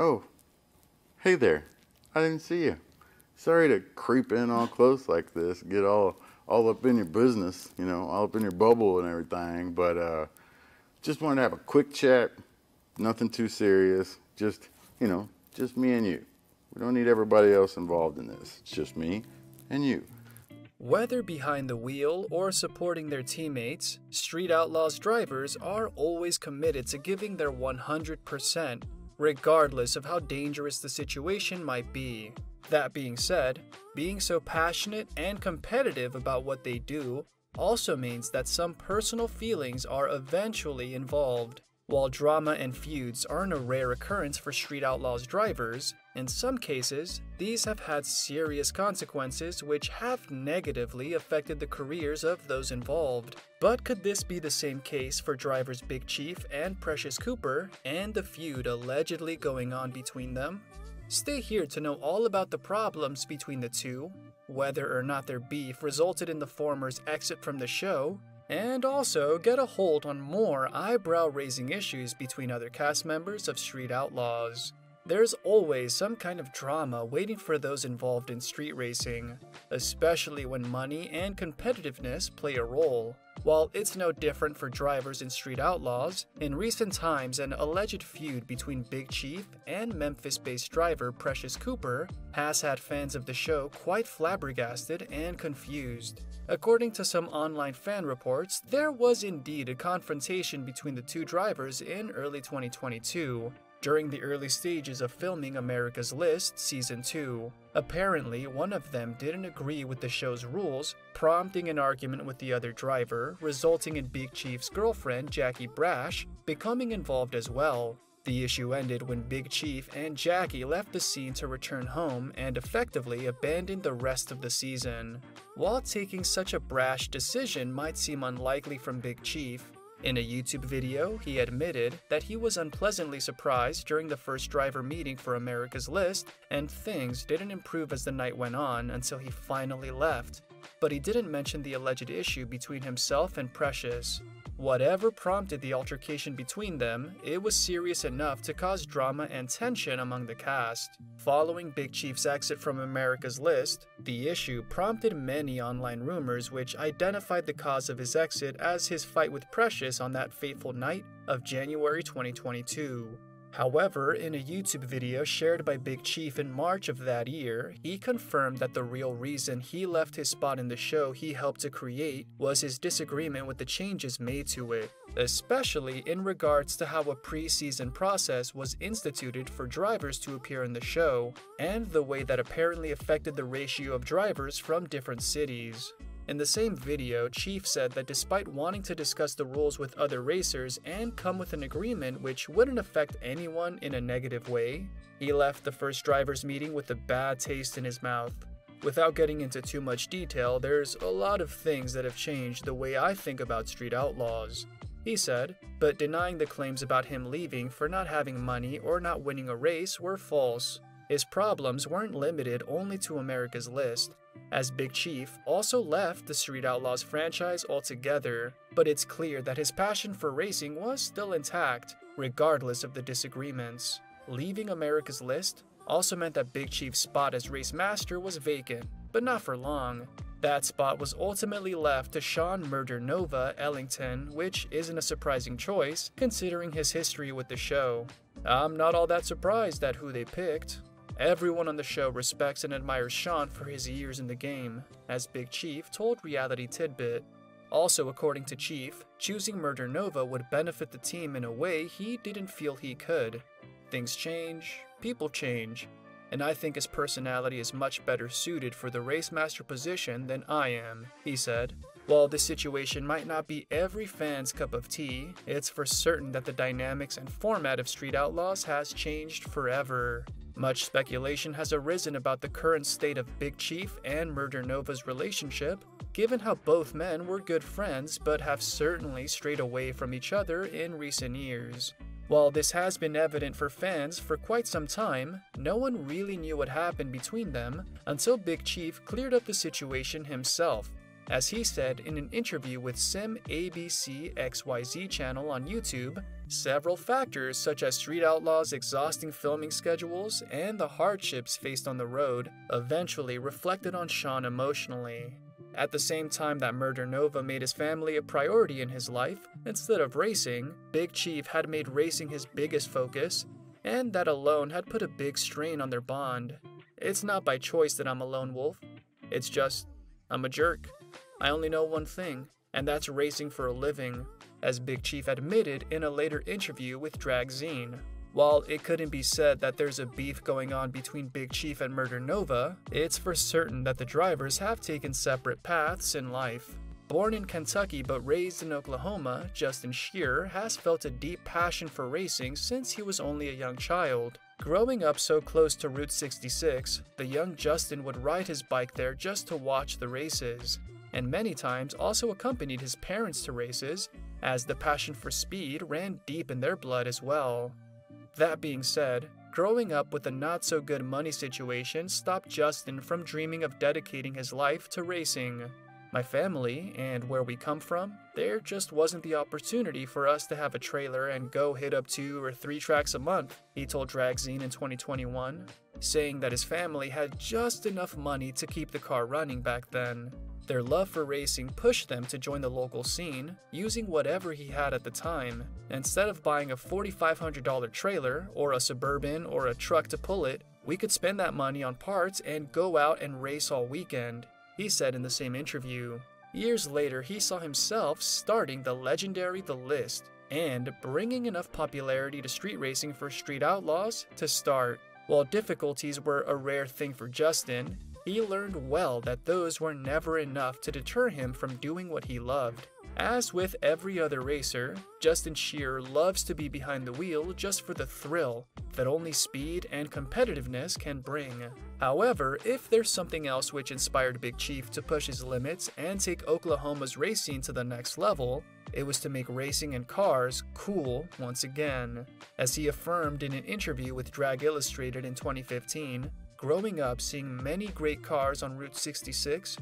Oh, hey there. I didn't see you. Sorry to creep in all close like this, get all all up in your business, you know, all up in your bubble and everything. But uh, just wanted to have a quick chat. Nothing too serious. Just, you know, just me and you. We don't need everybody else involved in this. It's just me and you. Whether behind the wheel or supporting their teammates, Street Outlaws drivers are always committed to giving their 100%, regardless of how dangerous the situation might be. That being said, being so passionate and competitive about what they do also means that some personal feelings are eventually involved. While drama and feuds aren't a rare occurrence for Street Outlaws drivers, in some cases, these have had serious consequences which have negatively affected the careers of those involved. But could this be the same case for drivers Big Chief and Precious Cooper and the feud allegedly going on between them? Stay here to know all about the problems between the two, whether or not their beef resulted in the former's exit from the show, and also get a hold on more eyebrow raising issues between other cast members of Street Outlaws. There's always some kind of drama waiting for those involved in street racing, especially when money and competitiveness play a role. While it's no different for drivers in Street Outlaws, in recent times an alleged feud between Big Chief and Memphis based driver Precious Cooper has had fans of the show quite flabbergasted and confused. According to some online fan reports, there was indeed a confrontation between the two drivers in early 2022, during the early stages of filming America's List Season 2. Apparently, one of them didn't agree with the show's rules, prompting an argument with the other driver, resulting in Big Chief's girlfriend, Jackie Braasch, becoming involved as well. The issue ended when Big Chief and Jackie left the scene to return home and effectively abandoned the rest of the season. While taking such a brash decision might seem unlikely from Big Chief, in a YouTube video, he admitted that he was unpleasantly surprised during the first driver meeting for America's List, and things didn't improve as the night went on until he finally left. But he didn't mention the alleged issue between himself and Precious. Whatever prompted the altercation between them, it was serious enough to cause drama and tension among the cast. Following Big Chief's exit from America's List, the issue prompted many online rumors which identified the cause of his exit as his fight with Precious on that fateful night of January 2022. However, in a YouTube video shared by Big Chief in March of that year, he confirmed that the real reason he left his spot in the show he helped to create was his disagreement with the changes made to it, especially in regards to how a pre-season process was instituted for drivers to appear in the show, and the way that apparently affected the ratio of drivers from different cities. In the same video, Chief said that despite wanting to discuss the rules with other racers and come with an agreement which wouldn't affect anyone in a negative way, he left the first drivers meeting with a bad taste in his mouth. Without getting into too much detail, there's a lot of things that have changed the way I think about street outlaws. He said, but denying the claims about him leaving for not having money or not winning a race were false. His problems weren't limited only to America's List, as Big Chief also left the Street Outlaws franchise altogether, but it's clear that his passion for racing was still intact, regardless of the disagreements. Leaving America's List also meant that Big Chief's spot as race master was vacant, but not for long. That spot was ultimately left to Sean Murder Nova Ellington, which isn't a surprising choice considering his history with the show. I'm not all that surprised at who they picked. Everyone on the show respects and admires Sean for his years in the game, as Big Chief told Reality Tidbit. Also, according to Chief, choosing Murder Nova would benefit the team in a way he didn't feel he could. Things change, people change, and I think his personality is much better suited for the race master position than I am, he said. While this situation might not be every fan's cup of tea, it's for certain that the dynamics and format of Street Outlaws has changed forever. Much speculation has arisen about the current state of Big Chief and Murder Nova's relationship, given how both men were good friends but have certainly strayed away from each other in recent years. While this has been evident for fans for quite some time, no one really knew what happened between them until Big Chief cleared up the situation himself. As he said in an interview with Sim ABC XYZ channel on YouTube, Several factors, such as Street Outlaw's exhausting filming schedules and the hardships faced on the road, eventually reflected on Sean emotionally. At the same time that Murder Nova made his family a priority in his life, instead of racing, Big Chief had made racing his biggest focus, and that alone had put a big strain on their bond. It's not by choice that I'm a lone wolf, it's just, I'm a jerk. I only know one thing, and that's racing for a living, as Big Chief admitted in a later interview with Dragzine. While it couldn't be said that there's a beef going on between Big Chief and Murder Nova, it's for certain that the drivers have taken separate paths in life. Born in Kentucky but raised in Oklahoma, Justin Shearer has felt a deep passion for racing since he was only a young child. Growing up so close to Route 66, the young Justin would ride his bike there just to watch the races, and many times also accompanied his parents to races, as the passion for speed ran deep in their blood as well. That being said, growing up with a not so good money situation stopped Justin from dreaming of dedicating his life to racing. My family and where we come from, there just wasn't the opportunity for us to have a trailer and go hit up two or three tracks a month, he told Dragzine in 2021, saying that his family had just enough money to keep the car running back then. Their love for racing pushed them to join the local scene, using whatever he had at the time. Instead of buying a $4,500 trailer, or a Suburban, or a truck to pull it, we could spend that money on parts and go out and race all weekend he said in the same interview. Years later, he saw himself starting the legendary The List and bringing enough popularity to street racing for Street Outlaws to start. While difficulties were a rare thing for Justin, he learned well that those were never enough to deter him from doing what he loved. As with every other racer, Justin Shearer loves to be behind the wheel just for the thrill that only speed and competitiveness can bring. However, if there's something else which inspired Big Chief to push his limits and take Oklahoma's racing to the next level, it was to make racing and cars cool once again. As he affirmed in an interview with Drag Illustrated in 2015, growing up seeing many great cars on Route 66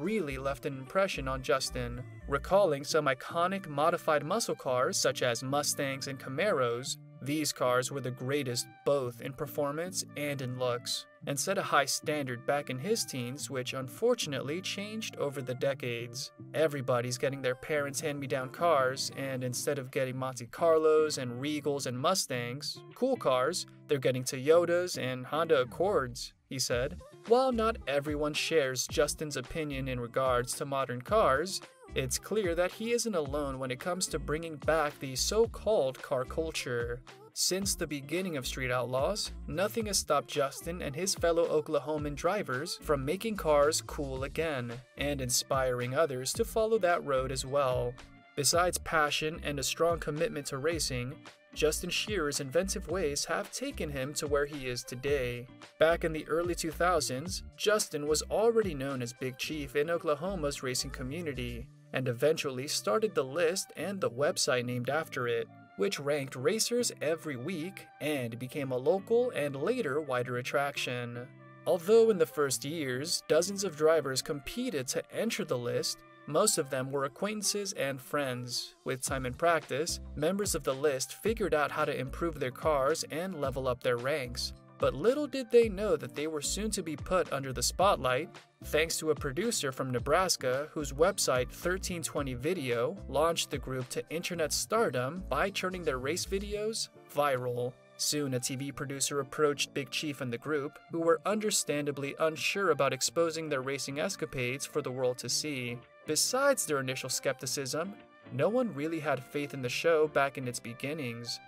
really left an impression on Justin, recalling some iconic modified muscle cars such as Mustangs and Camaros. These cars were the greatest both in performance and in looks, and set a high standard back in his teens, which unfortunately changed over the decades. Everybody's getting their parents' hand me down cars, and instead of getting Monte Carlos and Regals and Mustangs, cool cars, they're getting Toyotas and Honda Accords, he said. While not everyone shares Justin's opinion in regards to modern cars, it's clear that he isn't alone when it comes to bringing back the so called car culture. Since the beginning of Street Outlaws, nothing has stopped Justin and his fellow Oklahoman drivers from making cars cool again and inspiring others to follow that road as well. Besides passion and a strong commitment to racing, Justin Shearer's inventive ways have taken him to where he is today. Back in the early 2000s, Justin was already known as Big Chief in Oklahoma's racing community, and eventually started the list and the website named after it, which ranked racers every week and became a local and later wider attraction. Although in the first years, dozens of drivers competed to enter the list, most of them were acquaintances and friends. With time and practice, members of the list figured out how to improve their cars and level up their ranks. But little did they know that they were soon to be put under the spotlight thanks to a producer from Nebraska whose website 1320 Video launched the group to internet stardom by turning their race videos viral. Soon, a TV producer approached Big Chief and the group, who were understandably unsure about exposing their racing escapades for the world to see. Besides their initial skepticism, no one really had faith in the show back in its beginnings,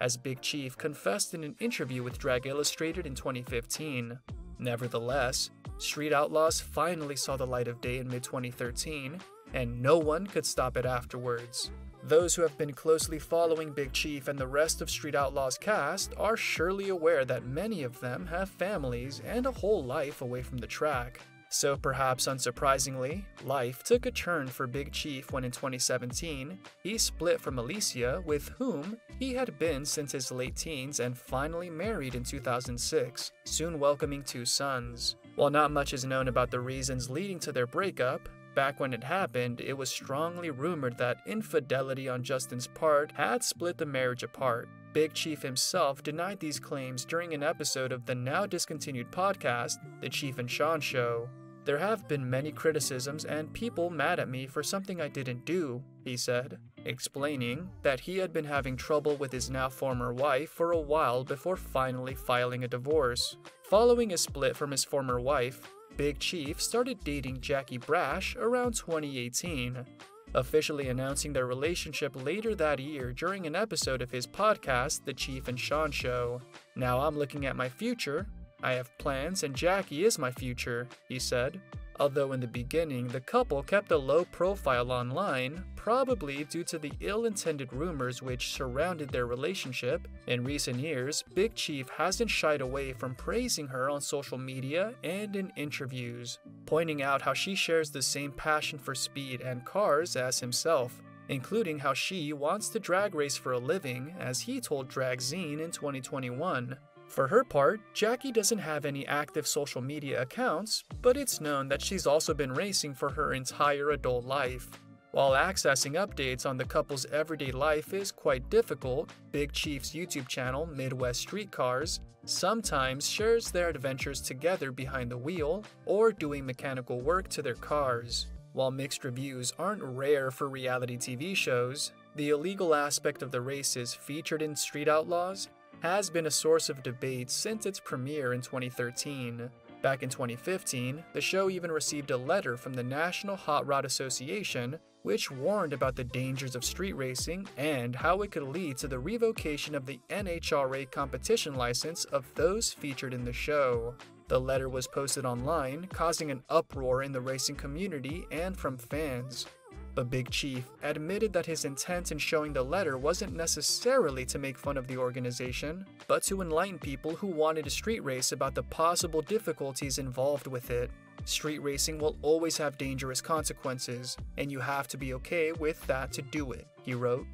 as Big Chief confessed in an interview with Drag Illustrated in 2015. Nevertheless, Street Outlaws finally saw the light of day in mid 2013, and no one could stop it afterwards. Those who have been closely following Big Chief and the rest of Street Outlaws cast are surely aware that many of them have families and a whole life away from the track. So perhaps unsurprisingly, life took a turn for Big Chief when in 2017, he split from Alicia, with whom he had been since his late teens and finally married in 2006, soon welcoming two sons. While not much is known about the reasons leading to their breakup, Back when it happened, it was strongly rumored that infidelity on Justin's part had split the marriage apart. Big Chief himself denied these claims during an episode of the now discontinued podcast, The Chief and Sean Show. There have been many criticisms and people mad at me for something I didn't do, he said, explaining that he had been having trouble with his now former wife for a while before finally filing a divorce. Following a split from his former wife, Big Chief started dating Jackie Braasch around 2018, officially announcing their relationship later that year during an episode of his podcast, The Chief and Sean Show. Now I'm looking at my future, I have plans and Jackie is my future, he said. Although in the beginning, the couple kept a low profile online, probably due to the ill intended rumors which surrounded their relationship, in recent years, Big Chief hasn't shied away from praising her on social media and in interviews, pointing out how she shares the same passion for speed and cars as himself, including how she wants to drag race for a living, as he told Dragzine in 2021. For her part, Jackie doesn't have any active social media accounts, but it's known that she's also been racing for her entire adult life. While accessing updates on the couple's everyday life is quite difficult, Big Chief's YouTube channel, Midwest Street Cars, sometimes shares their adventures together behind the wheel or doing mechanical work to their cars. While mixed reviews aren't rare for reality TV shows, the illegal aspect of the races featured in Street Outlaws has been a source of debate since its premiere in 2013. Back in 2015, the show even received a letter from the National Hot Rod Association which warned about the dangers of street racing and how it could lead to the revocation of the NHRA competition license of those featured in the show. The letter was posted online, causing an uproar in the racing community and from fans. But Big Chief admitted that his intent in showing the letter wasn't necessarily to make fun of the organization, but to enlighten people who wanted to street race about the possible difficulties involved with it. Street racing will always have dangerous consequences, and you have to be okay with that to do it, he wrote.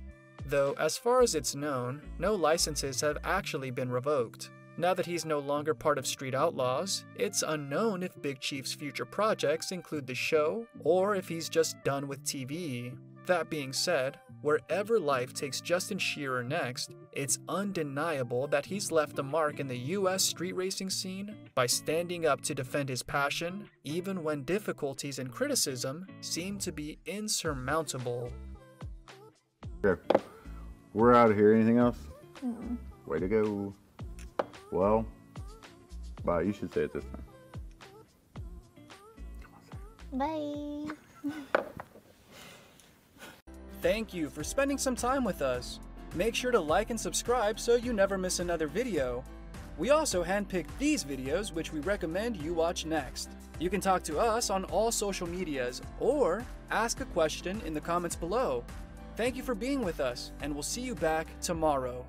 Though, as far as it's known, no licenses have actually been revoked. Now that he's no longer part of Street Outlaws, it's unknown if Big Chief's future projects include the show or if he's just done with TV. That being said, wherever life takes Justin Shearer next, it's undeniable that he's left a mark in the US street racing scene by standing up to defend his passion, even when difficulties and criticism seem to be insurmountable. Okay. We're out of here. Anything else? Way to go. Well, bye. You should say it this time. Bye. Thank you for spending some time with us. Make sure to like and subscribe so you never miss another video. We also handpicked these videos which we recommend you watch next. You can talk to us on all social medias or ask a question in the comments below. Thank you for being with us and we'll see you back tomorrow.